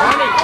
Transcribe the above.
Morning.